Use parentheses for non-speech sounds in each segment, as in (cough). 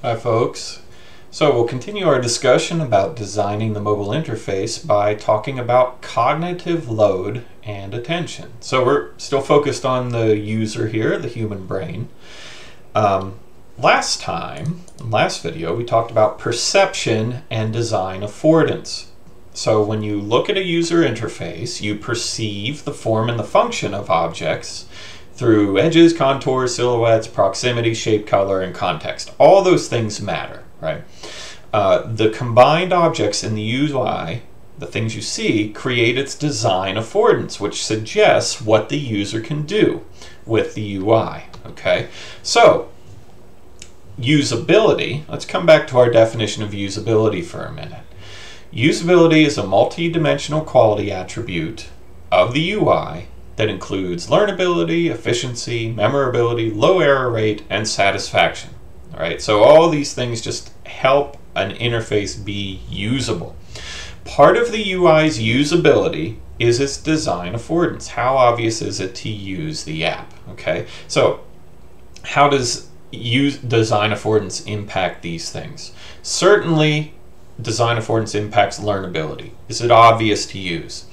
Hi folks. So we'll continue our discussion about designing the mobile interface by talking about cognitive load and attention. So we're still focused on the user here, the human brain. Um, last time, last video, we talked about perception and design affordance. So when you look at a user interface, you perceive the form and the function of objects through edges, contours, silhouettes, proximity, shape, color, and context. All those things matter, right? Uh, the combined objects in the UI, the things you see, create its design affordance, which suggests what the user can do with the UI, okay? So, usability, let's come back to our definition of usability for a minute. Usability is a multi-dimensional quality attribute of the UI that includes learnability, efficiency, memorability, low error rate, and satisfaction. All right, so all these things just help an interface be usable. Part of the UI's usability is its design affordance. How obvious is it to use the app? Okay, so how does use design affordance impact these things? Certainly, design affordance impacts learnability. Is it obvious to use?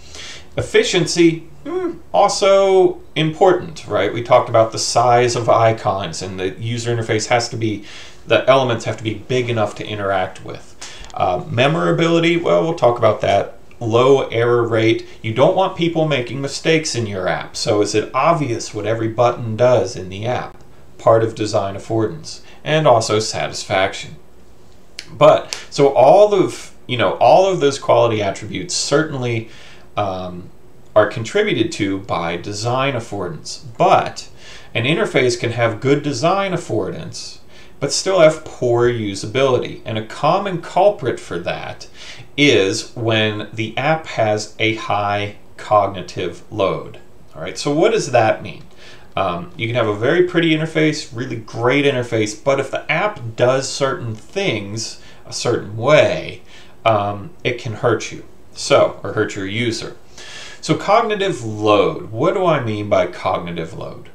Efficiency, hmm, also important, right? We talked about the size of icons and the user interface has to be, the elements have to be big enough to interact with. Uh, memorability, well, we'll talk about that. Low error rate. You don't want people making mistakes in your app. So is it obvious what every button does in the app? Part of design affordance. And also satisfaction. But, so all of, you know, all of those quality attributes certainly um, are contributed to by design affordance. But an interface can have good design affordance, but still have poor usability. And a common culprit for that is when the app has a high cognitive load. All right, so what does that mean? Um, you can have a very pretty interface, really great interface, but if the app does certain things a certain way, um, it can hurt you. So, or hurt your user. So cognitive load, what do I mean by cognitive load?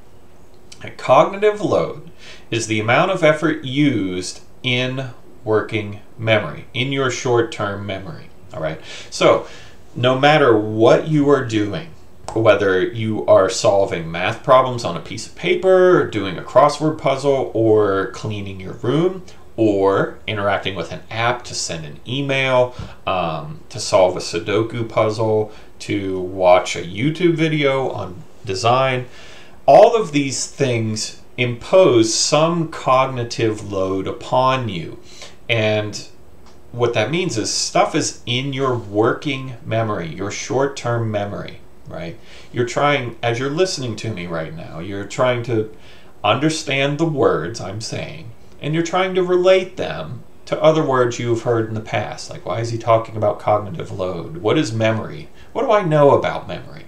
A cognitive load is the amount of effort used in working memory, in your short-term memory, all right? So no matter what you are doing, whether you are solving math problems on a piece of paper, doing a crossword puzzle, or cleaning your room, or interacting with an app to send an email, um, to solve a Sudoku puzzle, to watch a YouTube video on design. All of these things impose some cognitive load upon you. And what that means is stuff is in your working memory, your short term memory, right? You're trying, as you're listening to me right now, you're trying to understand the words I'm saying and you're trying to relate them to other words you've heard in the past. Like, why is he talking about cognitive load? What is memory? What do I know about memory?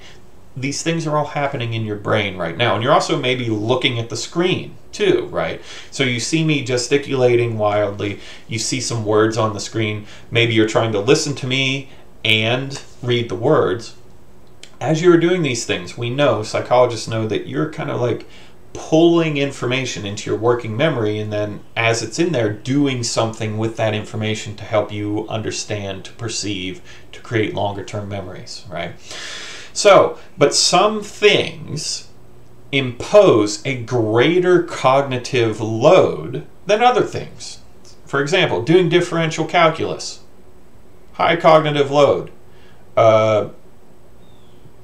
These things are all happening in your brain right now. And you're also maybe looking at the screen too, right? So you see me gesticulating wildly. You see some words on the screen. Maybe you're trying to listen to me and read the words. As you're doing these things, we know, psychologists know that you're kind of like pulling information into your working memory and then as it's in there doing something with that information to help you understand to perceive to create longer term memories right? So but some things impose a greater cognitive load than other things. For example doing differential calculus. High cognitive load. Uh,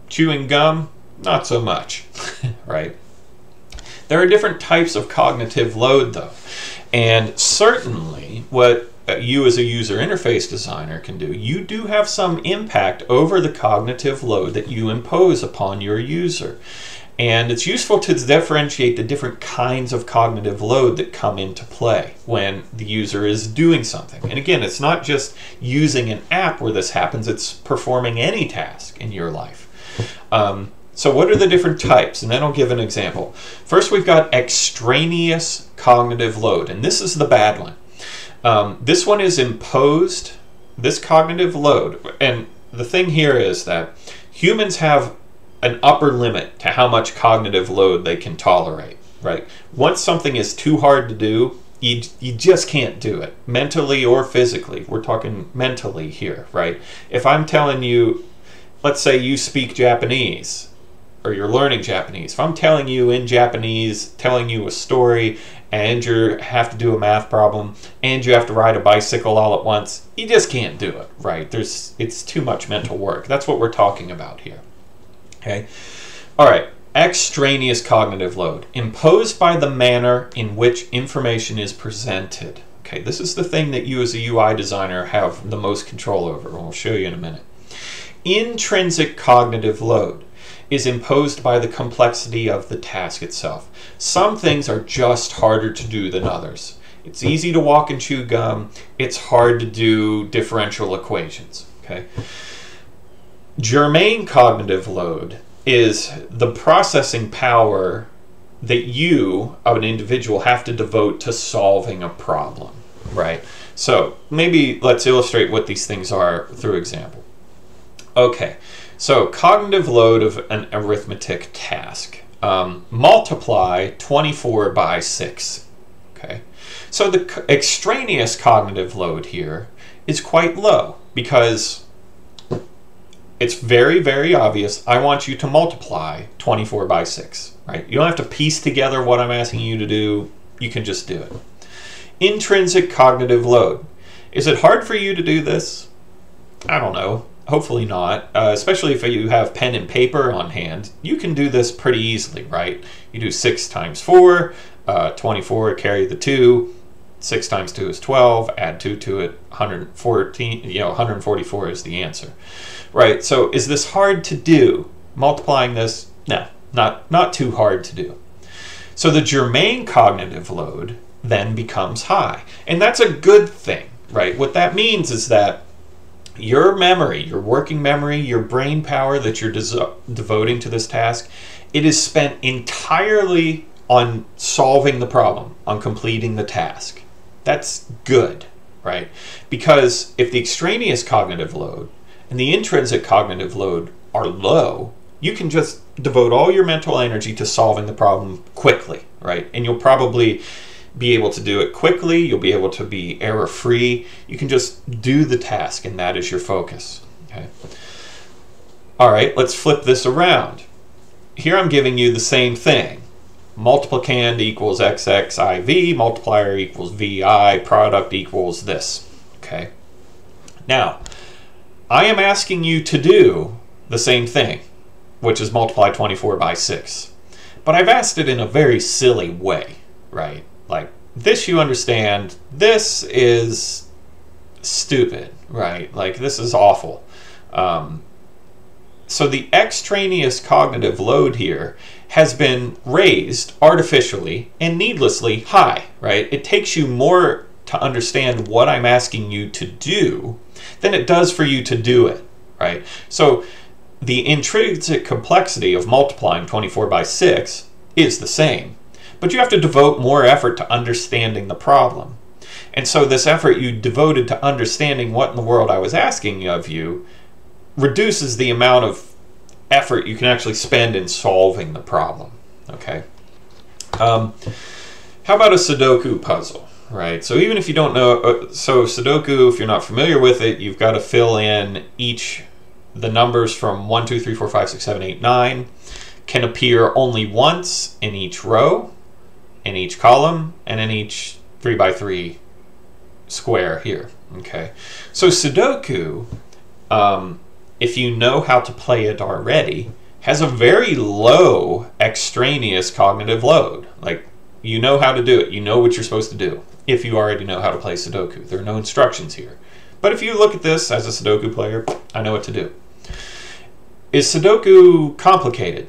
chewing gum? Not so much (laughs) right there are different types of cognitive load, though. And certainly, what you as a user interface designer can do, you do have some impact over the cognitive load that you impose upon your user. And it's useful to differentiate the different kinds of cognitive load that come into play when the user is doing something. And again, it's not just using an app where this happens, it's performing any task in your life. Um, so what are the different types? And then I'll give an example. First, we've got extraneous cognitive load, and this is the bad one. Um, this one is imposed, this cognitive load, and the thing here is that humans have an upper limit to how much cognitive load they can tolerate, right? Once something is too hard to do, you, you just can't do it mentally or physically. We're talking mentally here, right? If I'm telling you, let's say you speak Japanese or you're learning Japanese, if I'm telling you in Japanese, telling you a story, and you have to do a math problem, and you have to ride a bicycle all at once, you just can't do it, right? There's it's too much mental work. That's what we're talking about here. Okay. All right. Extraneous cognitive load imposed by the manner in which information is presented. Okay, this is the thing that you as a UI designer have the most control over. I'll show you in a minute. Intrinsic cognitive load is imposed by the complexity of the task itself. Some things are just harder to do than others. It's easy to walk and chew gum. It's hard to do differential equations. Okay. Germane cognitive load is the processing power that you, of an individual, have to devote to solving a problem, right? So maybe let's illustrate what these things are through example. Okay, so cognitive load of an arithmetic task. Um, multiply 24 by 6. Okay, so the extraneous cognitive load here is quite low because it's very, very obvious. I want you to multiply 24 by 6, right? You don't have to piece together what I'm asking you to do. You can just do it. Intrinsic cognitive load. Is it hard for you to do this? I don't know. Hopefully not, uh, especially if you have pen and paper on hand. You can do this pretty easily, right? You do 6 times 4, uh, 24, carry the 2, 6 times 2 is 12, add 2 to it, 114, you know, 144 is the answer right? So is this hard to do? Multiplying this, no, not, not too hard to do. So the germane cognitive load then becomes high. And that's a good thing, right? What that means is that your memory, your working memory, your brain power that you're devoting to this task, it is spent entirely on solving the problem, on completing the task. That's good, right? Because if the extraneous cognitive load and the intrinsic cognitive load are low, you can just devote all your mental energy to solving the problem quickly, right? And you'll probably be able to do it quickly, you'll be able to be error free. You can just do the task, and that is your focus. Okay. All right, let's flip this around. Here I'm giving you the same thing. Multiplicand equals xxiv, multiplier equals vi, product equals this. Okay. Now, I am asking you to do the same thing, which is multiply 24 by 6. But I've asked it in a very silly way, right? Like, this you understand, this is stupid, right? Like, this is awful. Um, so the extraneous cognitive load here has been raised artificially and needlessly high, right? It takes you more to understand what I'm asking you to do than it does for you to do it, right? So the intrinsic complexity of multiplying 24 by 6 is the same, but you have to devote more effort to understanding the problem. And so this effort you devoted to understanding what in the world I was asking of you reduces the amount of effort you can actually spend in solving the problem, okay? Um, how about a Sudoku puzzle? right? So even if you don't know, uh, so Sudoku, if you're not familiar with it, you've got to fill in each, the numbers from 1, 2, 3, 4, 5, 6, 7, 8, 9 can appear only once in each row, in each column, and in each 3 by 3 square here, okay? So Sudoku, um, if you know how to play it already, has a very low extraneous cognitive load. Like, you know how to do it. You know what you're supposed to do if you already know how to play Sudoku. There are no instructions here. But if you look at this as a Sudoku player, I know what to do. Is Sudoku complicated?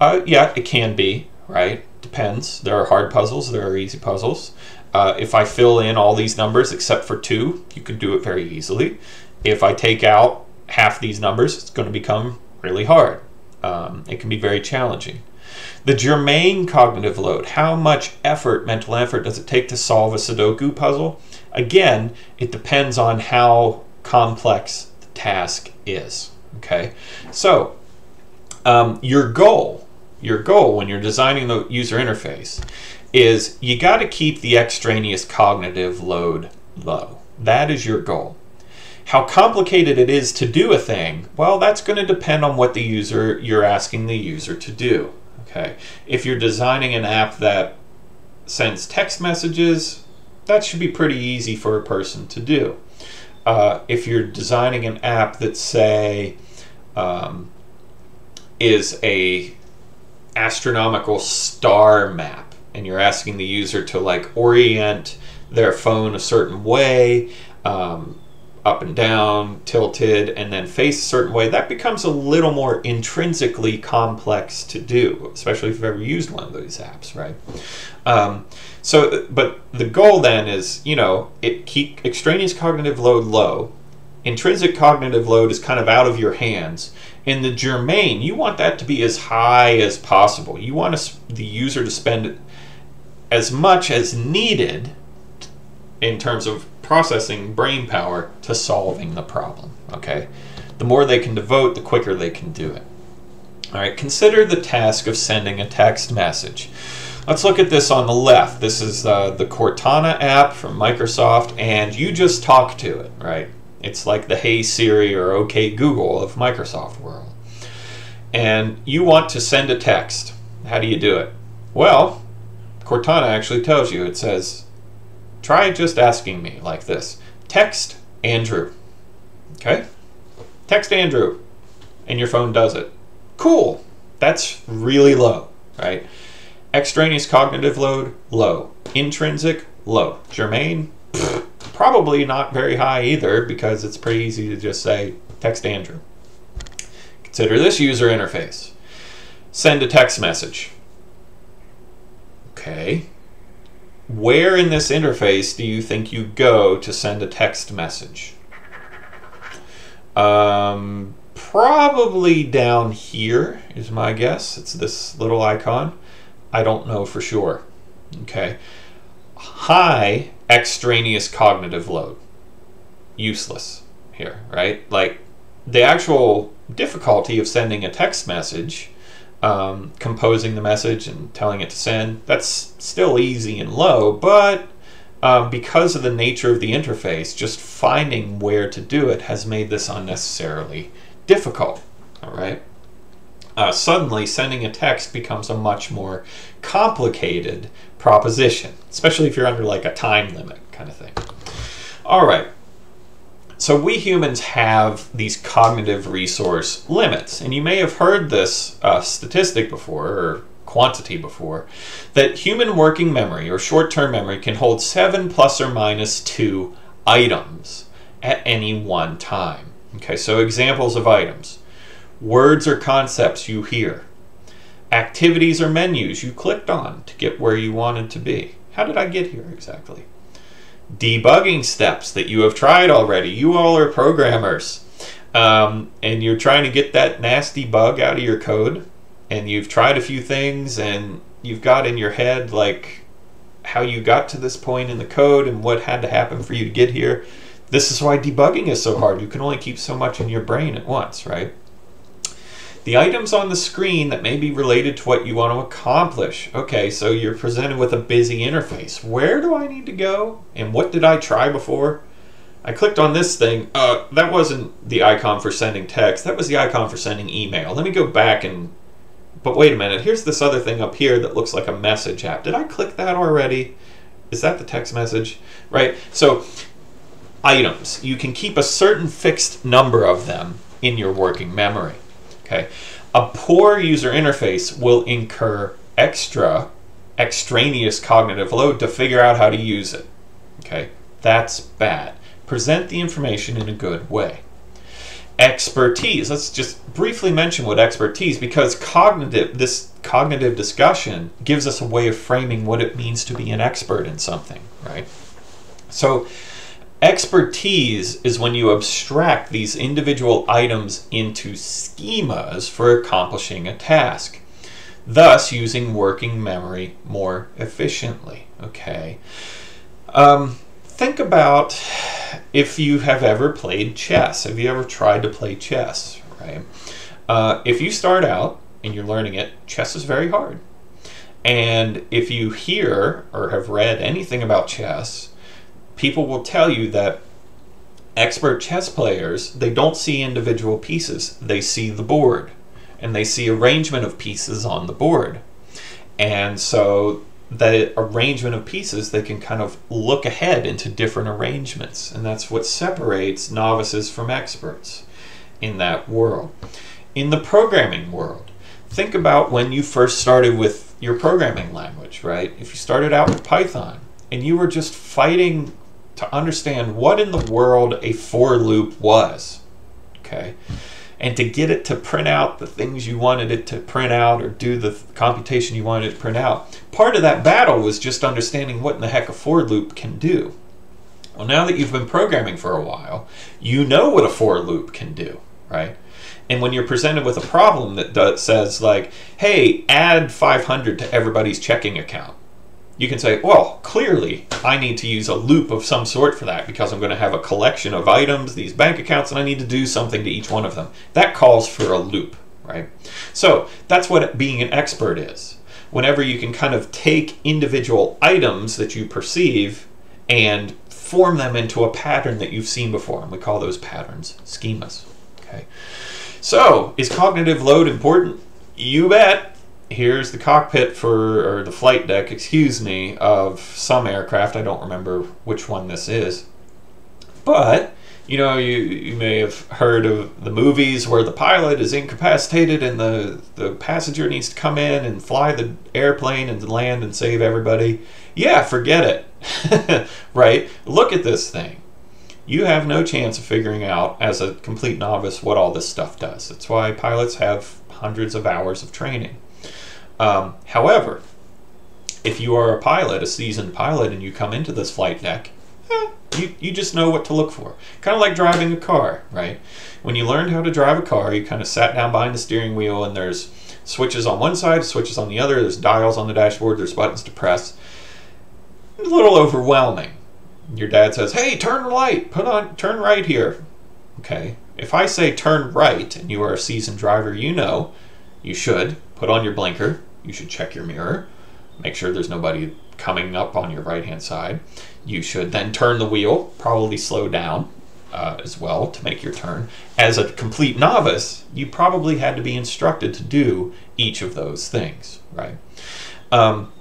Uh, yeah, it can be, right? Depends. There are hard puzzles, there are easy puzzles. Uh, if I fill in all these numbers except for two, you can do it very easily. If I take out half these numbers, it's going to become really hard. Um, it can be very challenging. The germane cognitive load, how much effort, mental effort, does it take to solve a Sudoku puzzle? Again, it depends on how complex the task is. Okay, so um, your goal, your goal when you're designing the user interface, is you got to keep the extraneous cognitive load low. That is your goal. How complicated it is to do a thing, well, that's going to depend on what the user you're asking the user to do. Okay. If you're designing an app that sends text messages, that should be pretty easy for a person to do. Uh, if you're designing an app that say um, is a astronomical star map and you're asking the user to like orient their phone a certain way um, up and down, tilted, and then face a certain way, that becomes a little more intrinsically complex to do, especially if you've ever used one of these apps, right? Um, so, but the goal then is, you know, it keep extraneous cognitive load low. Intrinsic cognitive load is kind of out of your hands. In the germane, you want that to be as high as possible. You want the user to spend as much as needed in terms of processing brain power to solving the problem. Okay, the more they can devote, the quicker they can do it. All right, consider the task of sending a text message. Let's look at this on the left. This is uh, the Cortana app from Microsoft, and you just talk to it, right? It's like the Hey Siri or OK Google of Microsoft world. And you want to send a text. How do you do it? Well, Cortana actually tells you. It says, Try just asking me like this. Text Andrew. Okay? Text Andrew. And your phone does it. Cool. That's really low, right? Extraneous cognitive load, low. Intrinsic, low. Germane, probably not very high either because it's pretty easy to just say text Andrew. Consider this user interface. Send a text message. Okay, where in this interface do you think you go to send a text message? Um, probably down here is my guess. It's this little icon. I don't know for sure. Okay. High extraneous cognitive load. Useless here, right? Like the actual difficulty of sending a text message um, composing the message and telling it to send, that's still easy and low, but um, because of the nature of the interface, just finding where to do it has made this unnecessarily difficult. All right. Uh, suddenly, sending a text becomes a much more complicated proposition, especially if you're under like a time limit kind of thing. All right. So we humans have these cognitive resource limits, and you may have heard this uh, statistic before, or quantity before, that human working memory or short-term memory can hold seven plus or minus two items at any one time. Okay, so examples of items. Words or concepts you hear. Activities or menus you clicked on to get where you wanted to be. How did I get here exactly? debugging steps that you have tried already. You all are programmers. Um, and you're trying to get that nasty bug out of your code. And you've tried a few things and you've got in your head like how you got to this point in the code and what had to happen for you to get here. This is why debugging is so hard. You can only keep so much in your brain at once, right? The items on the screen that may be related to what you want to accomplish. Okay, so you're presented with a busy interface. Where do I need to go? And what did I try before? I clicked on this thing. Uh, that wasn't the icon for sending text. That was the icon for sending email. Let me go back and... But wait a minute. Here's this other thing up here that looks like a message app. Did I click that already? Is that the text message? Right? So, items. You can keep a certain fixed number of them in your working memory. Okay, a poor user interface will incur extra extraneous cognitive load to figure out how to use it. Okay, that's bad. Present the information in a good way. Expertise. Let's just briefly mention what expertise because cognitive this cognitive discussion gives us a way of framing what it means to be an expert in something, right? So Expertise is when you abstract these individual items into schemas for accomplishing a task, thus using working memory more efficiently. Okay. Um, think about if you have ever played chess. Have you ever tried to play chess? Right. Uh, if you start out and you're learning it, chess is very hard. And if you hear or have read anything about chess, people will tell you that expert chess players, they don't see individual pieces. They see the board and they see arrangement of pieces on the board. And so the arrangement of pieces, they can kind of look ahead into different arrangements. And that's what separates novices from experts in that world. In the programming world, think about when you first started with your programming language, right? If you started out with Python and you were just fighting to understand what in the world a for loop was, okay? And to get it to print out the things you wanted it to print out or do the computation you wanted it to print out. Part of that battle was just understanding what in the heck a for loop can do. Well, now that you've been programming for a while, you know what a for loop can do, right? And when you're presented with a problem that does, says like, "Hey, add 500 to everybody's checking account," you can say, "Well, clearly I need to use a loop of some sort for that because I'm going to have a collection of items, these bank accounts, and I need to do something to each one of them." That calls for a loop, right? So that's what being an expert is. Whenever you can kind of take individual items that you perceive and form them into a pattern that you've seen before, and we call those patterns schemas. Okay. So, is cognitive load important? You bet. Here's the cockpit for, or the flight deck, excuse me, of some aircraft. I don't remember which one this is. But, you know, you, you may have heard of the movies where the pilot is incapacitated and the, the passenger needs to come in and fly the airplane and land and save everybody. Yeah, forget it. (laughs) right? Look at this thing you have no chance of figuring out as a complete novice what all this stuff does. That's why pilots have hundreds of hours of training. Um, however, if you are a pilot, a seasoned pilot, and you come into this flight deck, eh, you, you just know what to look for. Kind of like driving a car, right? When you learned how to drive a car, you kind of sat down behind the steering wheel and there's switches on one side, switches on the other, there's dials on the dashboard, there's buttons to press. a little overwhelming your dad says, "Hey, turn right. Put on turn right here." Okay. If I say turn right and you are a seasoned driver, you know you should put on your blinker, you should check your mirror, make sure there's nobody coming up on your right-hand side. You should then turn the wheel, probably slow down uh, as well to make your turn. As a complete novice, you probably had to be instructed to do each of those things, right? Um,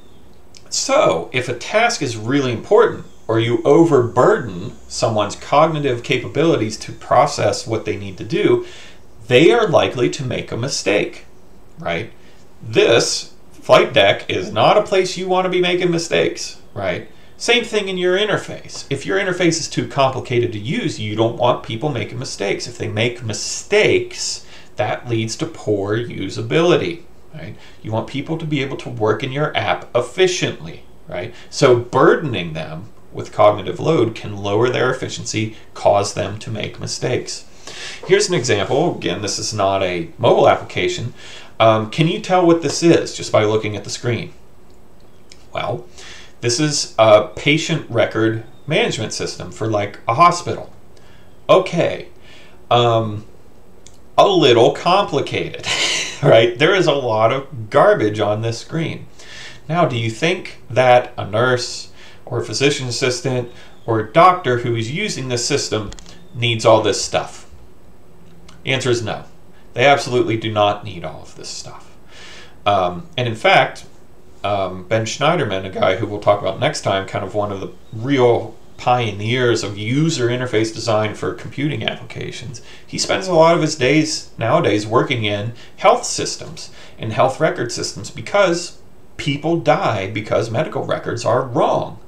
so, if a task is really important, or you overburden someone's cognitive capabilities to process what they need to do, they are likely to make a mistake, right? This flight deck is not a place you want to be making mistakes, right? Same thing in your interface. If your interface is too complicated to use, you don't want people making mistakes. If they make mistakes, that leads to poor usability, right? You want people to be able to work in your app efficiently, right? So burdening them with cognitive load can lower their efficiency, cause them to make mistakes. Here's an example. Again, this is not a mobile application. Um, can you tell what this is just by looking at the screen? Well, this is a patient record management system for like a hospital. Okay, um, a little complicated, (laughs) right? There is a lot of garbage on this screen. Now, do you think that a nurse or a physician assistant or a doctor who is using this system needs all this stuff? The answer is no. They absolutely do not need all of this stuff. Um, and in fact, um, Ben Shneiderman, a guy who we'll talk about next time, kind of one of the real pioneers of user interface design for computing applications. He spends a lot of his days nowadays working in health systems and health record systems because people die because medical records are wrong.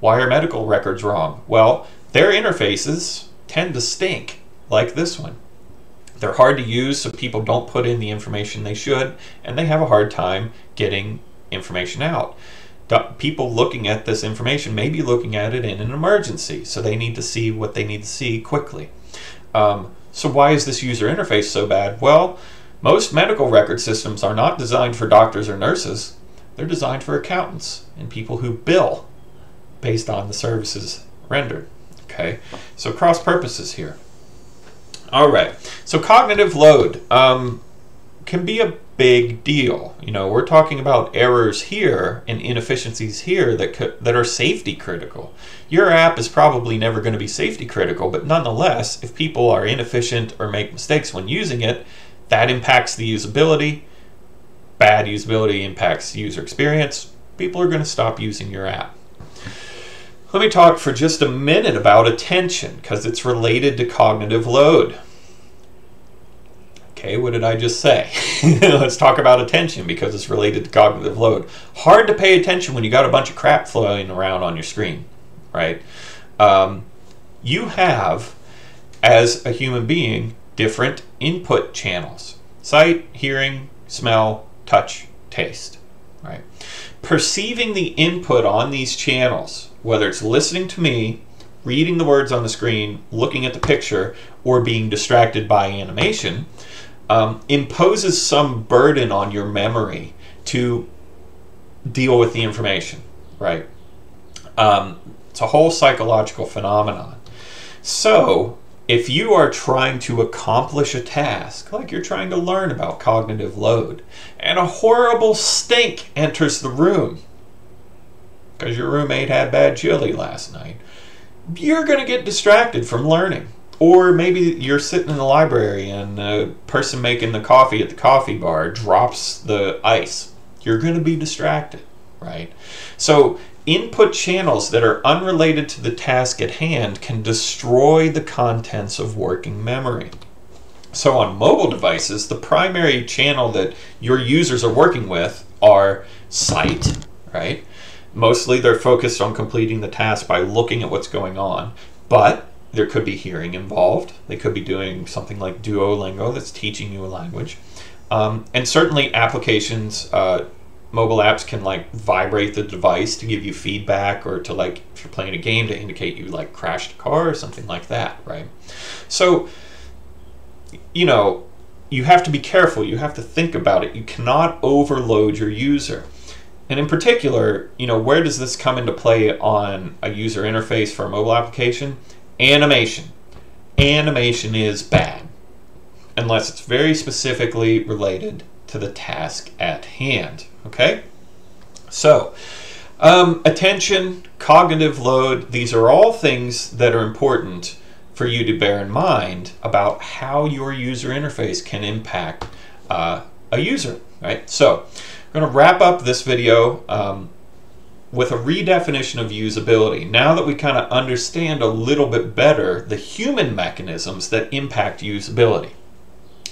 Why are medical records wrong? Well, their interfaces tend to stink, like this one. They're hard to use, so people don't put in the information they should, and they have a hard time getting information out. People looking at this information may be looking at it in an emergency, so they need to see what they need to see quickly. Um, so, why is this user interface so bad? Well, most medical record systems are not designed for doctors or nurses, they're designed for accountants and people who bill based on the services rendered. Okay, so cross purposes here. All right, so cognitive load. Um, can be a big deal. You know, we're talking about errors here and inefficiencies here that could, that are safety critical. Your app is probably never going to be safety critical, but nonetheless, if people are inefficient or make mistakes when using it, that impacts the usability. Bad usability impacts user experience. People are going to stop using your app. Let me talk for just a minute about attention because it's related to cognitive load. Okay, what did I just say? (laughs) Let's talk about attention because it's related to cognitive load. Hard to pay attention when you got a bunch of crap flowing around on your screen, right? Um, you have, as a human being, different input channels sight, hearing, smell, touch, taste, right? Perceiving the input on these channels, whether it's listening to me, reading the words on the screen, looking at the picture, or being distracted by animation, um, imposes some burden on your memory to deal with the information, right? Um, it's a whole psychological phenomenon. So, if you are trying to accomplish a task, like you're trying to learn about cognitive load, and a horrible stink enters the room because your roommate had bad chili last night, you're going to get distracted from learning. Or maybe you're sitting in the library and the person making the coffee at the coffee bar drops the ice. You're going to be distracted, right? So, input channels that are unrelated to the task at hand can destroy the contents of working memory. So, on mobile devices, the primary channel that your users are working with are sight, right? Mostly they're focused on completing the task by looking at what's going on, but there could be hearing involved. They could be doing something like Duolingo that's teaching you a language. Um, and certainly applications, uh, mobile apps can like vibrate the device to give you feedback or to like, if you're playing a game, to indicate you like crashed a car or something like that, right? So, you know, you have to be careful. You have to think about it. You cannot overload your user. And in particular, you know, where does this come into play on a user interface for a mobile application? Animation. Animation is bad unless it's very specifically related to the task at hand. Okay? So, um, attention, cognitive load, these are all things that are important for you to bear in mind about how your user interface can impact uh, a user, right? So, I'm going to wrap up this video um, with a redefinition of usability. Now that we kind of understand a little bit better the human mechanisms that impact usability.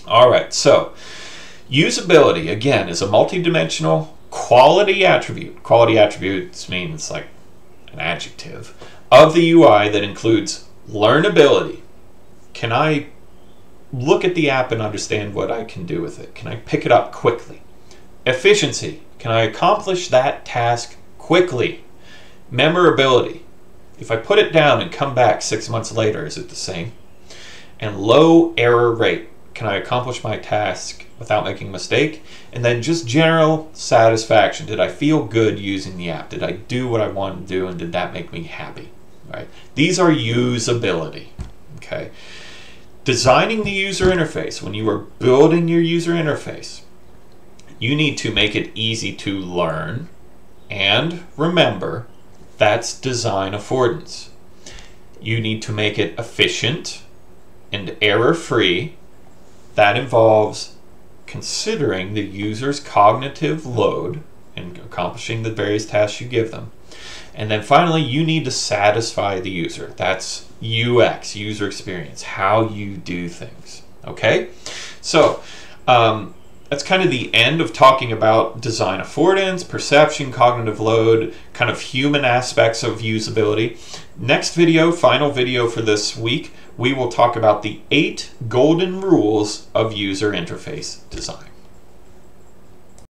All right, so usability, again, is a multidimensional quality attribute. Quality attributes means like an adjective of the UI that includes learnability. Can I look at the app and understand what I can do with it? Can I pick it up quickly? Efficiency. Can I accomplish that task quickly. Memorability. If I put it down and come back six months later, is it the same? And low error rate. Can I accomplish my task without making a mistake? And then just general satisfaction. Did I feel good using the app? Did I do what I wanted to do and did that make me happy? Right? These are usability. Okay. Designing the user interface, when you are building your user interface, you need to make it easy to learn, and remember, that's design affordance. You need to make it efficient and error free. That involves considering the user's cognitive load and accomplishing the various tasks you give them. And then finally, you need to satisfy the user. That's UX, user experience, how you do things. Okay? So, um, that's kind of the end of talking about design affordance, perception, cognitive load, kind of human aspects of usability. Next video, final video for this week, we will talk about the eight golden rules of user interface design.